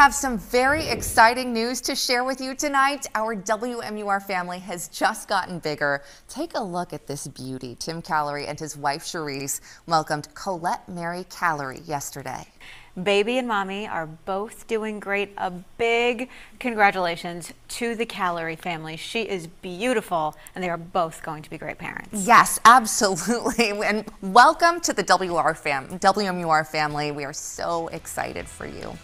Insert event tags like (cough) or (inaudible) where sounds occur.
have some very exciting news to share with you tonight. Our WMUR family has just gotten bigger. Take a look at this beauty. Tim Callery and his wife Cherise welcomed Colette Mary Callery yesterday. Baby and mommy are both doing great. A big congratulations to the Callery family. She is beautiful, and they are both going to be great parents. Yes, absolutely. (laughs) And welcome to the WR fam WMUR family. We are so excited for you.